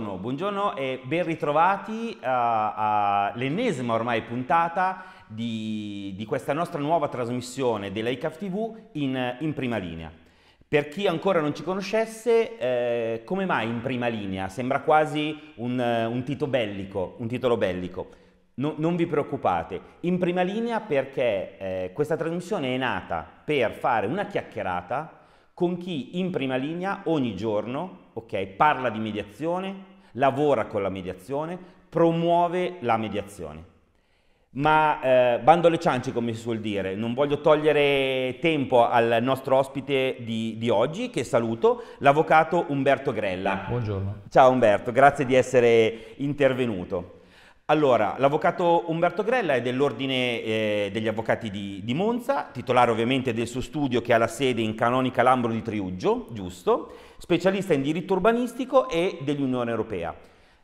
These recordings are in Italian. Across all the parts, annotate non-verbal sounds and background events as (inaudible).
Buongiorno, buongiorno e ben ritrovati all'ennesima ormai puntata di, di, questa nostra nuova trasmissione dell'ICAF TV in, in, prima linea. Per chi ancora non ci conoscesse, eh, come mai in prima linea? Sembra quasi un, un, bellico, un titolo bellico. No, non vi preoccupate, in prima linea perché eh, questa trasmissione è nata per fare una chiacchierata con chi in prima linea ogni giorno okay, parla di mediazione, lavora con la mediazione, promuove la mediazione. Ma eh, bando alle ciance, come si suol dire, non voglio togliere tempo al nostro ospite di, di oggi, che saluto, l'avvocato Umberto Grella. Buongiorno. Ciao Umberto, grazie di essere intervenuto. Allora, l'avvocato Umberto Grella è dell'Ordine eh, degli Avvocati di, di, Monza, titolare ovviamente del suo studio che ha la sede in Canonica Lambro di Triuggio, giusto? Specialista in diritto urbanistico e dell'Unione Europea.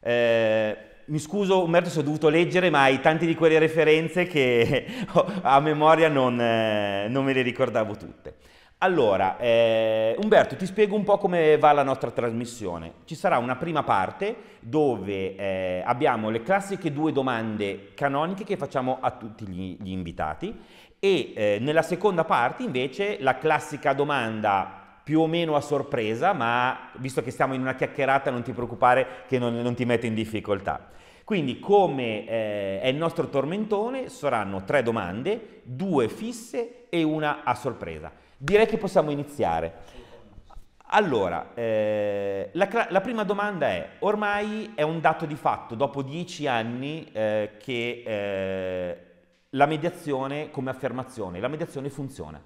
Eh, mi scuso Umberto se ho dovuto leggere, ma hai tante di quelle referenze che (laughs) a memoria non, eh, non me le ricordavo tutte. Allora, eh, Umberto, ti spiego un po' come va la nostra trasmissione. Ci sarà una prima parte dove eh, abbiamo le classiche due domande canoniche che facciamo a tutti gli, gli invitati e eh, nella seconda parte invece la classica domanda più o meno a sorpresa, ma visto che stiamo in una chiacchierata non ti preoccupare che non, non ti metto in difficoltà. Quindi come eh, è il nostro tormentone saranno tre domande, due fisse e una a sorpresa. Direi che possiamo iniziare. Allora, eh, la, la, prima domanda è, ormai è un dato di fatto, dopo dieci anni, eh, che eh, la mediazione come affermazione, la mediazione funziona.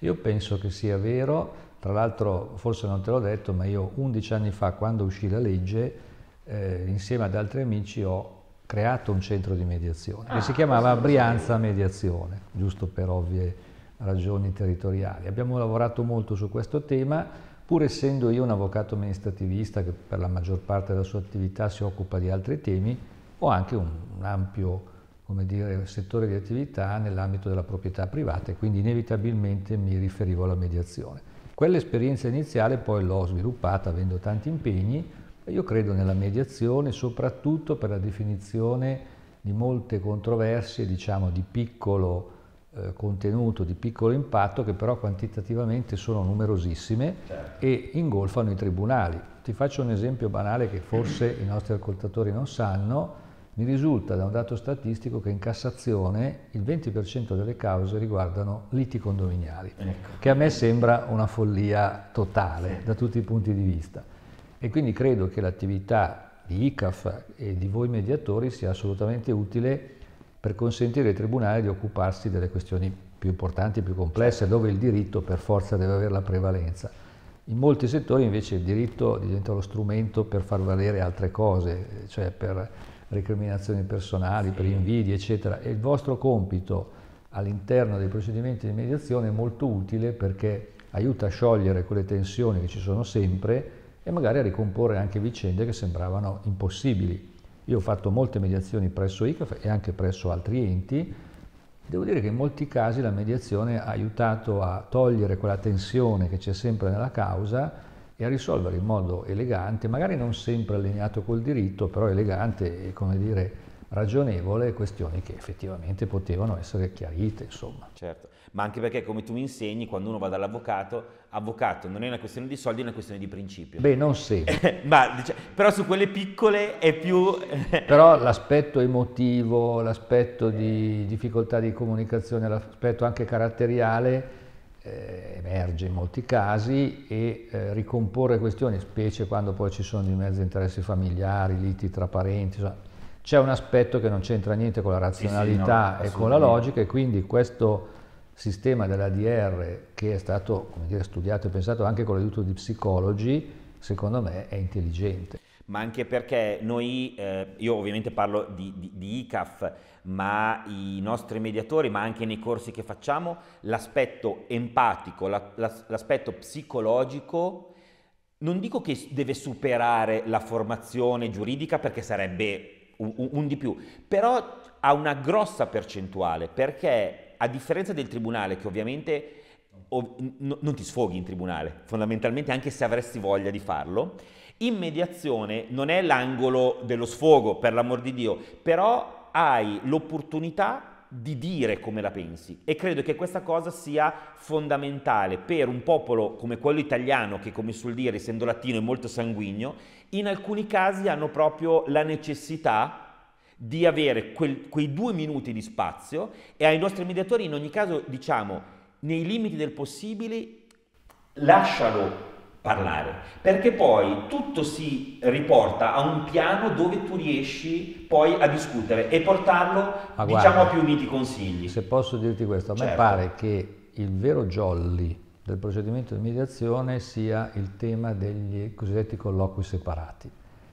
Io penso che sia vero, tra l'altro forse non te l'ho detto, ma io undici anni fa, quando uscì la legge, eh, insieme ad altri amici ho creato un centro di mediazione ah, che si chiamava Brianza Mediazione, giusto per ovvie ragioni territoriali. Abbiamo lavorato molto su questo tema, pur essendo io un avvocato amministrativista che per la maggior parte della sua attività si occupa di altri temi, ho anche un, un ampio dire, settore di attività nell'ambito della proprietà privata e quindi inevitabilmente mi riferivo alla mediazione. Quell'esperienza iniziale poi l'ho sviluppata avendo tanti impegni e io credo nella mediazione soprattutto per la definizione di molte controversie, diciamo di piccolo eh, contenuto di piccolo impatto che però quantitativamente sono numerosissime certo. e ingolfano i tribunali. Ti faccio un esempio banale che forse i nostri ascoltatori non sanno. Mi risulta da un dato statistico che in Cassazione il 20% delle cause riguardano liti condominiali, ecco. che a me sembra una follia totale sì. da tutti i punti di vista. E quindi credo che l'attività di ICAF e di voi mediatori sia assolutamente utile per consentire ai tribunali di occuparsi delle questioni più importanti, più complesse, dove il diritto per forza deve avere la prevalenza. In molti settori invece il diritto diventa lo strumento per far valere altre cose, cioè per recriminazioni personali, per invidie, eccetera. E il vostro compito all'interno dei procedimenti di mediazione è molto utile perché aiuta a sciogliere quelle tensioni che ci sono sempre e magari a ricomporre anche vicende che sembravano impossibili. Io ho fatto molte mediazioni presso ICAF e anche presso altri enti. Devo dire che in molti casi la mediazione ha aiutato a togliere quella tensione che c'è sempre nella causa e a risolvere in modo elegante, magari non sempre allineato col diritto, però elegante e come dire ragionevole, questioni che effettivamente potevano essere chiarite, insomma. Certo ma anche perché come tu mi insegni, quando uno va dall'avvocato, avvocato non è una questione di soldi, è una questione di principio. Beh, non sempre. (laughs) ma, dice, però su quelle piccole è più... (laughs) però l'aspetto emotivo, l'aspetto di difficoltà di comunicazione, l'aspetto anche caratteriale eh, emerge in molti casi e eh, ricomporre questioni, specie quando poi ci sono di mezzo interessi familiari, liti tra parenti, insomma, c'è un aspetto che non c'entra niente con la razionalità sì, sì, no, e con la logica e quindi questo sistema dell'ADR che è stato dire, studiato e pensato anche con l'aiuto di psicologi, secondo me è intelligente. Ma anche perché noi, eh, io ovviamente parlo di, di, di, ICAF, ma i nostri mediatori, ma anche nei corsi che facciamo, l'aspetto empatico, la, la, l'aspetto psicologico, non dico che deve superare la formazione giuridica perché sarebbe un, un, un di più, però ha una grossa percentuale perché a differenza del tribunale che ovviamente o, n- non ti sfoghi in tribunale, fondamentalmente anche se avresti voglia di farlo. In mediazione non è l'angolo dello sfogo, per l'amor di Dio, però hai l'opportunità di dire come la pensi e credo che questa cosa sia fondamentale per un popolo come quello italiano che come sul dire essendo latino è molto sanguigno in alcuni casi hanno proprio la necessità di avere quel, quei due minuti di spazio e ai nostri mediatori in ogni caso diciamo nei limiti del possibile lascialo parlare, perché poi tutto si riporta a un piano dove tu riesci poi a discutere e portarlo Ma diciamo guarda, a più uniti consigli. Se posso dirti questo, a me Certo. pare che il vero jolly del procedimento di mediazione sia il tema degli cosiddetti colloqui separati.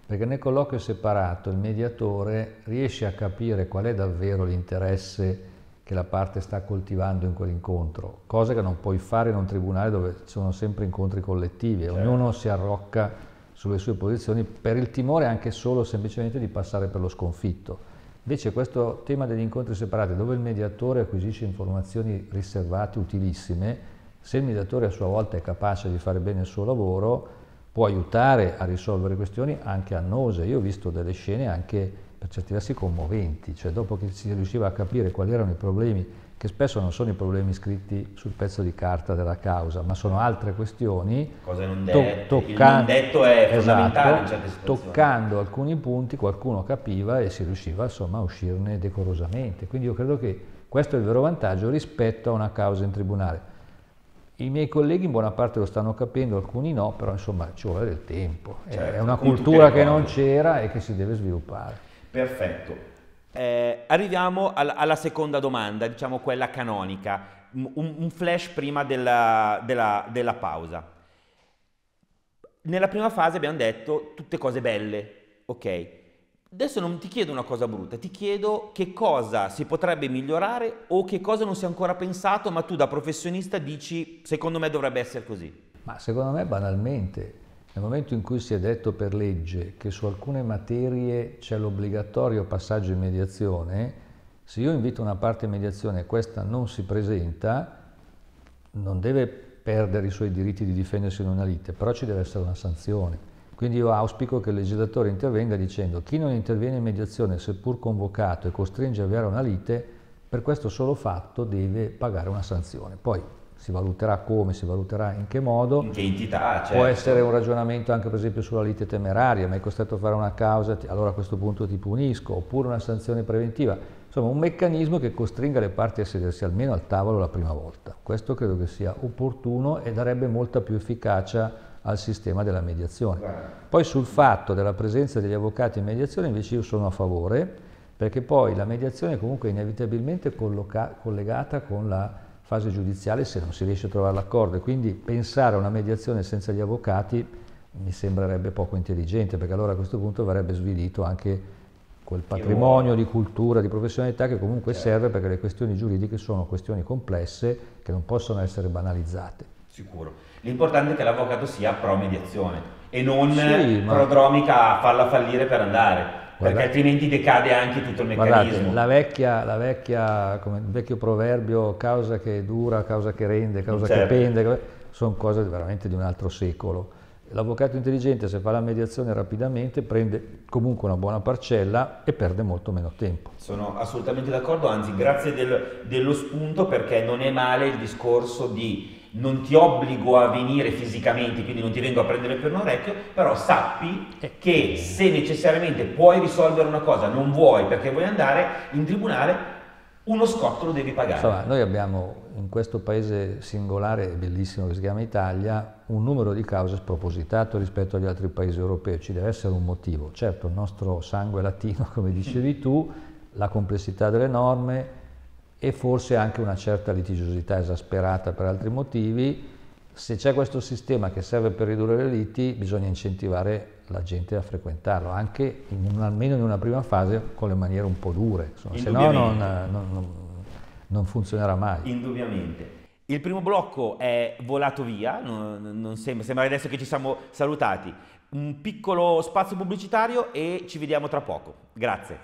Perché nel colloquio separato il mediatore riesce a capire qual è davvero l'interesse che la parte sta coltivando in quell'incontro, cosa che non puoi fare in un tribunale dove ci sono sempre incontri collettivi e ognuno si arrocca sulle sue posizioni per il timore anche solo semplicemente di passare per lo sconfitto. Invece questo tema degli incontri separati, dove il mediatore acquisisce informazioni riservate, utilissime, se il mediatore a sua volta è capace di fare bene il suo lavoro, può aiutare a risolvere questioni anche annose. Io ho visto delle scene anche per certi versi commoventi, cioè dopo che si riusciva a capire quali erano i problemi, che spesso non sono i problemi scritti sul pezzo di carta della causa, ma sono altre questioni, Cose non to- dette. il toccan- non detto è fondamentale Esatto, toccando alcuni punti qualcuno capiva e si riusciva insomma a uscirne decorosamente. Quindi io credo che questo è il vero vantaggio rispetto a una causa in tribunale. I miei colleghi in buona parte lo stanno capendo, alcuni no, però insomma ci vuole del tempo. È- Certo, è una cultura che non c'era e che si deve sviluppare. Perfetto. Eh, arriviamo alla, alla seconda domanda, diciamo quella canonica, un, un flash prima della, della- della pausa. Nella prima fase abbiamo detto tutte cose belle, ok? Adesso non ti chiedo una cosa brutta, ti chiedo che cosa si potrebbe migliorare o che cosa non si è ancora pensato, ma tu da professionista dici secondo me dovrebbe essere così. Ma secondo me banalmente, nel momento in cui si è detto per legge che su alcune materie c'è l'obbligatorio passaggio in mediazione, se io invito una parte in mediazione e questa non si presenta, non deve perdere i suoi diritti di difendersi in una lite, però ci deve essere una sanzione. Quindi io auspico che il legislatore intervenga dicendo chi non interviene in mediazione seppur convocato e costringe a avviare una lite, per questo solo fatto deve pagare una sanzione. Poi si valuterà come, si valuterà in che modo. In che entità? Può certo. essere un ragionamento anche per esempio sulla lite temeraria, mi hai costretto a fare una causa, allora a questo punto ti punisco, oppure una sanzione preventiva. Insomma, un meccanismo che costringa le parti a sedersi almeno al tavolo la prima volta. Questo credo che sia opportuno e darebbe molta più efficacia al sistema della mediazione. Poi sul fatto della presenza degli avvocati in mediazione invece io sono a favore, perché poi la mediazione è comunque inevitabilmente collegata con la fase giudiziale se non si riesce a trovare l'accordo e quindi pensare a una mediazione senza gli avvocati mi sembrerebbe poco intelligente perché allora a questo punto verrebbe svilito anche quel patrimonio di cultura, di professionalità che comunque serve perché le questioni giuridiche sono questioni complesse che non possono essere banalizzate. Sicuro. L'importante è che l'avvocato sia pro mediazione e non Sì, ma- prodromica a farla fallire per andare, perché Guarda- altrimenti decade anche tutto il Guardate, meccanismo. la vecchia, la vecchia, come il vecchio proverbio, causa che dura, causa che rende, causa Certo. che pende, sono cose veramente di un altro secolo. L'avvocato intelligente, se fa la mediazione rapidamente, prende comunque una buona parcella e perde molto meno tempo. Sono assolutamente d'accordo, anzi grazie del- dello spunto perché non è male il discorso di non ti obbligo a venire fisicamente, quindi non ti vengo a prendere per un orecchio, però sappi che se necessariamente puoi risolvere una cosa, non vuoi perché vuoi andare in tribunale, uno scotto lo devi pagare. Insomma, noi abbiamo in questo paese singolare e bellissimo che si chiama Italia un numero di cause spropositato rispetto agli altri paesi europei, ci deve essere un motivo. Certo, il nostro sangue latino, (laughs) come dicevi tu, la complessità delle norme e forse anche una certa litigiosità esasperata per altri motivi. Se c'è questo sistema che serve per ridurre le liti, bisogna incentivare la gente a frequentarlo, anche in un- almeno in una prima fase con le maniere un po' dure, insomma, se no non- non- non funzionerà mai. Indubbiamente. Il primo blocco è volato via, non, non sembra, sembra adesso che ci siamo salutati. Un piccolo spazio pubblicitario e ci vediamo tra poco. Grazie.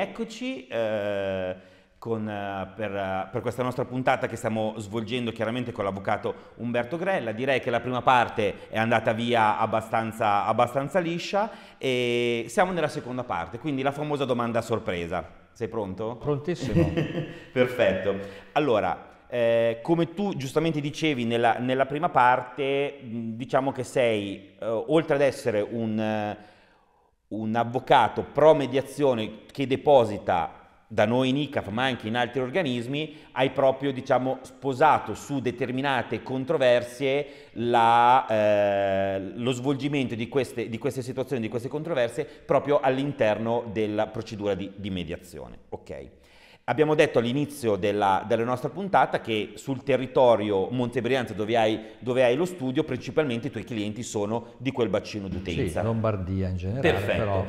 Rieccoci. Eh, con, uh, per, uh, per, questa nostra puntata che stiamo svolgendo chiaramente con l'avvocato Umberto Grella. Direi che la prima parte è andata via abbastanza, abbastanza liscia e siamo nella seconda parte, quindi la famosa domanda a sorpresa. Sei pronto? Prontissimo. (laughs) Perfetto. Allora, eh, come tu giustamente dicevi nella, nella prima parte, diciamo che sei, eh, oltre ad essere un, un avvocato pro mediazione che deposita da noi in ICAF ma anche in altri organismi, hai proprio diciamo, sposato su determinate controversie la, eh, lo svolgimento di queste, di queste, situazioni, di queste controversie proprio all'interno della procedura di, di mediazione. Okay. Abbiamo detto all'inizio della, della, nostra puntata che sul territorio Monte Brianza dove hai, dove hai, lo studio principalmente i tuoi clienti sono di quel bacino d'utenza. Sì, Lombardia in generale. Perfetto. Però...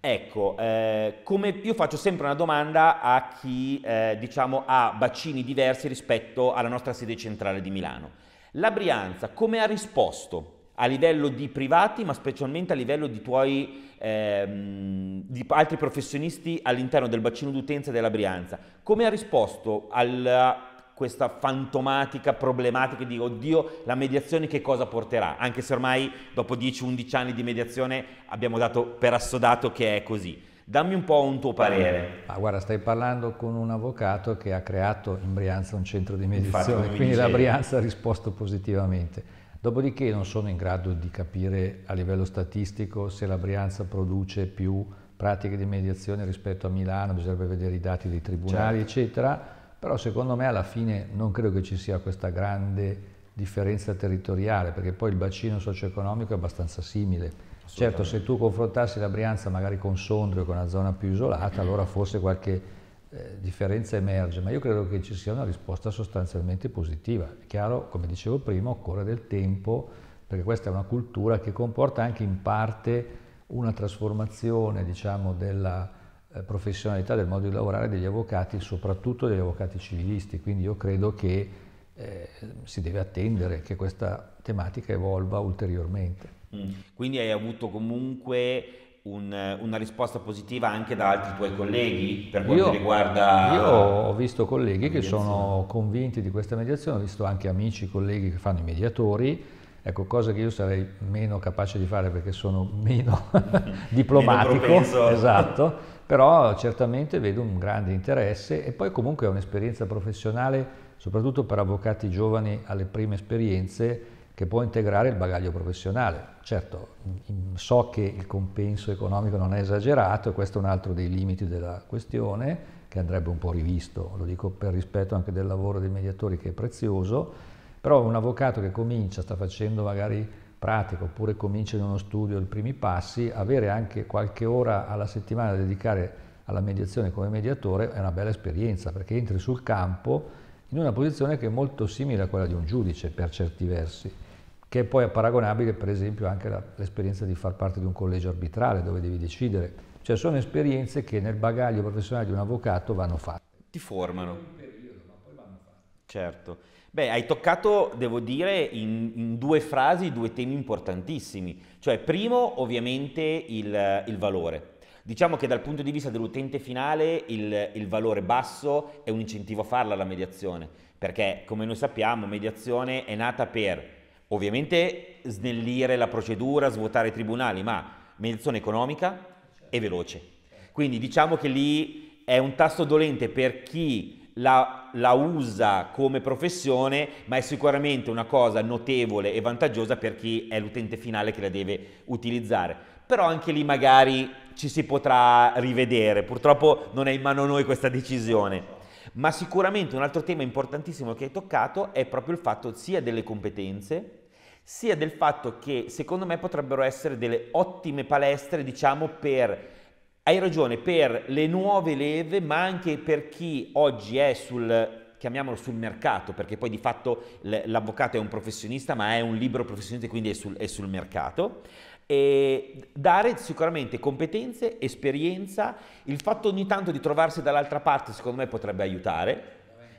Ecco, eh, come io faccio sempre una domanda a chi eh, diciamo ha bacini diversi rispetto alla nostra sede centrale di Milano. La Brianza come ha risposto a livello di privati, ma specialmente a livello di tuoi ehm, di altri professionisti all'interno del bacino d'utenza della Brianza? Come ha risposto alla questa fantomatica problematica di oddio la mediazione che cosa porterà, anche se ormai dopo 10-11 anni di mediazione abbiamo dato per assodato che è così. Dammi un po' un tuo parere. Ma guarda, stai parlando con un avvocato che ha creato in Brianza un centro di mediazione, Infatti, quindi la Brianza ha risposto positivamente. Dopodiché non sono in grado di capire a livello statistico se la Brianza produce più pratiche di mediazione rispetto a Milano, bisognerebbe vedere i dati dei tribunali, certo. eccetera però secondo me alla fine non credo che ci sia questa grande differenza territoriale, perché poi il bacino socio-economico è abbastanza simile. Certo, se tu confrontassi la Brianza magari con Sondrio, con una zona più isolata, allora forse qualche eh, differenza emerge, ma io credo che ci sia una risposta sostanzialmente positiva. È chiaro, come dicevo prima, occorre del tempo, perché questa è una cultura che comporta anche in parte una trasformazione, diciamo, della eh, professionalità del modo di lavorare degli avvocati, soprattutto degli avvocati civilisti, quindi io credo che eh, si deve attendere che questa tematica evolva ulteriormente. Mm. Quindi hai avuto comunque un, una risposta positiva anche da altri tuoi colleghi per quanto io, riguarda... Io ho visto colleghi che sono convinti di questa mediazione, ho visto anche amici, colleghi che fanno i mediatori, Ecco, cosa che io sarei meno capace di fare perché sono meno (laughs) diplomatico, meno esatto, però certamente vedo un grande interesse e poi comunque è un'esperienza professionale, soprattutto per avvocati giovani alle prime esperienze, che può integrare il bagaglio professionale. Certo, so che il compenso economico non è esagerato e questo è un altro dei limiti della questione che andrebbe un po' rivisto, lo dico per rispetto anche del lavoro dei mediatori che è prezioso, però un avvocato che comincia, sta facendo magari pratica oppure comincia in uno studio i primi passi, avere anche qualche ora alla settimana da dedicare alla mediazione come mediatore è una bella esperienza perché entri sul campo in una posizione che è molto simile a quella di un giudice per certi versi, che è poi paragonabile per esempio anche all'esperienza di far parte di un collegio arbitrale dove devi decidere. Cioè sono esperienze che nel bagaglio professionale di un avvocato vanno fatte. Ti formano. Certo. Beh, hai toccato, devo dire, in, in, due frasi due temi importantissimi. Cioè, primo, ovviamente, il, il valore. Diciamo che dal punto di vista dell'utente finale il, il, valore basso è un incentivo a farla la mediazione, perché come noi sappiamo mediazione è nata per ovviamente snellire la procedura, svuotare i tribunali, ma mediazione economica e veloce. Quindi diciamo che lì è un tasto dolente per chi la, la, usa come professione, ma è sicuramente una cosa notevole e vantaggiosa per chi è l'utente finale che la deve utilizzare. Però anche lì magari ci si potrà rivedere, purtroppo non è in mano a noi questa decisione. Ma sicuramente un altro tema importantissimo che hai toccato è proprio il fatto sia delle competenze, sia del fatto che secondo me potrebbero essere delle ottime palestre, diciamo, per hai ragione, per le nuove leve, ma anche per chi oggi è sul, chiamiamolo sul mercato, perché poi di fatto l'avvocato è un professionista, ma è un libero professionista, quindi è sul, è sul mercato. E dare sicuramente competenze, esperienza, il fatto ogni tanto di trovarsi dall'altra parte secondo me potrebbe aiutare,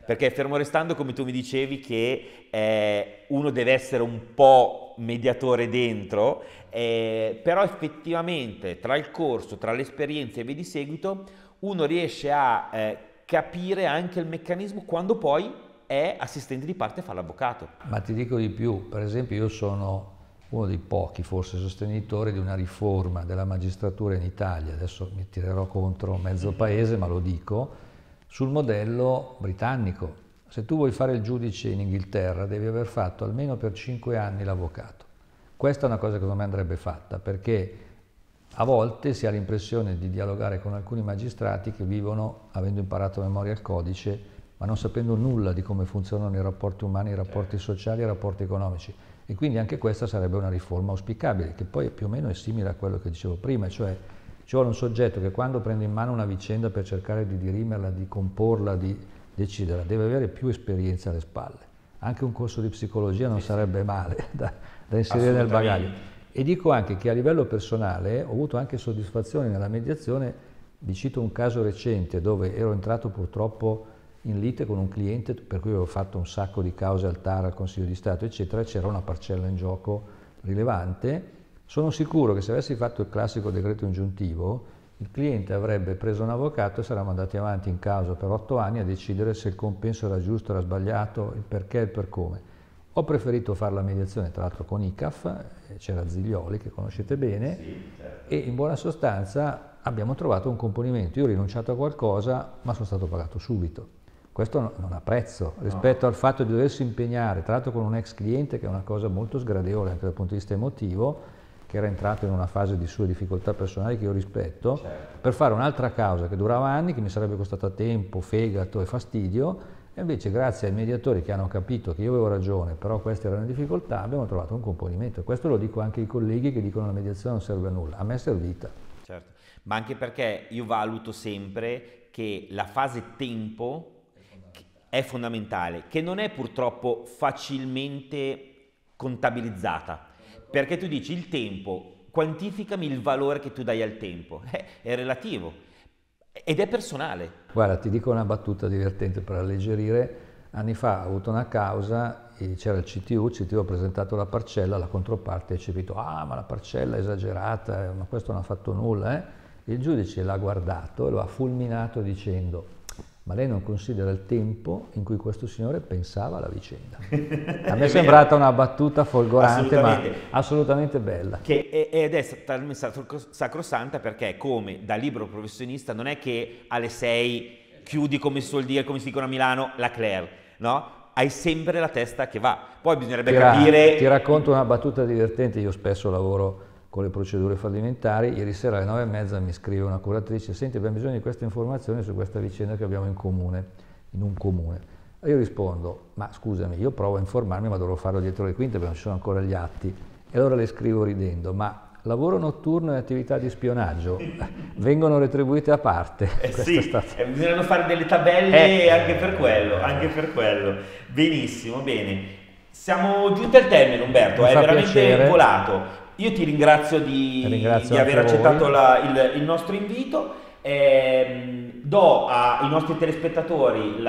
perché fermo restando, come tu mi dicevi, che eh, uno deve essere un po' mediatore dentro, eh, però effettivamente tra il corso, tra l'esperienza e via di seguito, uno riesce a eh, capire anche il meccanismo quando poi è assistente di parte e fa l'avvocato. Ma ti dico di più, per esempio io sono uno dei pochi forse sostenitori di una riforma della magistratura in Italia, adesso mi tirerò contro mezzo paese ma lo dico, sul modello britannico. Se tu vuoi fare il giudice in Inghilterra devi aver fatto almeno per cinque anni l'avvocato. Questa è una cosa che secondo me andrebbe fatta perché a volte si ha l'impressione di dialogare con alcuni magistrati che vivono avendo imparato a memoria il codice ma non sapendo nulla di come funzionano i rapporti umani, i rapporti sociali e i rapporti economici. E quindi anche questa sarebbe una riforma auspicabile, che poi più o meno è simile a quello che dicevo prima, cioè ci vuole un soggetto che quando prende in mano una vicenda per cercare di dirimerla, di comporla, di deciderla, deve avere più esperienza alle spalle. Anche un corso di psicologia non sarebbe male (laughs) da, da inserire nel bagaglio. E dico anche che a livello personale ho avuto anche soddisfazioni nella mediazione, vi cito un caso recente dove ero entrato purtroppo in lite con un cliente per cui avevo fatto un sacco di cause al TAR, al Consiglio di Stato, eccetera, c'era una parcella in gioco rilevante. Sono sicuro che se avessi fatto il classico decreto ingiuntivo, il cliente avrebbe preso un avvocato e sarebbe andati avanti in causa per otto anni a decidere se il compenso era giusto, era sbagliato, il perché e il per come. Ho preferito fare la mediazione, tra l'altro con ICAF, eh, c'era Ziglioli che conoscete bene, sì, certo. e in buona sostanza abbiamo trovato un componimento. Io ho rinunciato a qualcosa, ma sono stato pagato subito. Questo non ha prezzo rispetto no. al fatto di doversi impegnare, tra l'altro con un ex cliente che è una cosa molto sgradevole anche dal punto di vista emotivo, che era entrato in una fase di sue difficoltà personali che io rispetto, certo. per fare un'altra causa che durava anni, che mi sarebbe costata tempo, fegato e fastidio, e invece grazie ai mediatori che hanno capito che io avevo ragione, però queste erano le difficoltà, abbiamo trovato un componimento. E questo lo dico anche ai colleghi che dicono che la mediazione non serve a nulla. A me è servita. Certo, ma anche perché io valuto sempre che la fase tempo è fondamentale, che non è purtroppo facilmente contabilizzata, perché tu dici il tempo, quantificami il valore che tu dai al tempo, eh, è relativo ed è personale. Guarda, ti dico una battuta divertente per alleggerire. Anni fa ho avuto una causa, c'era il CTU, il CTU ha presentato la parcella, la controparte ha cepito, ah ma la parcella è esagerata, ma questo non ha fatto nulla. Eh? Il giudice l'ha guardato e lo ha fulminato dicendo ma lei non considera il tempo in cui questo signore pensava alla vicenda. (laughs) A me è sembrata una battuta folgorante, ma assolutamente bella. Che, ed è sacrosanta perché come da libero professionista non è che alle 6 chiudi, come si suol dire, come si dicono a Milano, la Claire, no? Hai sempre la testa che va. Poi bisognerebbe ti capire... Ti racconto una battuta divertente, io spesso lavoro con le procedure fallimentari. Ieri sera alle nove e mezza mi scrive una curatrice, senti abbiamo bisogno di queste informazioni su questa vicenda che abbiamo in comune, in un comune. E io rispondo, ma scusami, io provo a informarmi ma dovrò farlo dietro le quinte perché non ci sono ancora gli atti. E allora le scrivo ridendo, ma lavoro notturno e attività di spionaggio (laughs) vengono retribuite a parte. Eh sì, stata... eh, bisogna fare delle tabelle eh. anche per quello, anche per quello. Benissimo, bene. Siamo giunti al termine Umberto, Mi è veramente piacere. volato. Io ti ringrazio di, di aver accettato la, il, il, nostro invito. Eh, do ai nostri telespettatori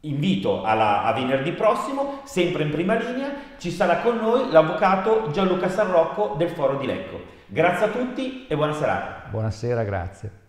l'invito a venerdì prossimo, sempre in prima linea, ci sarà con noi l'avvocato Gianluca Sarrocco del Foro di Lecco. Grazie a tutti e buona serata. Buonasera, grazie.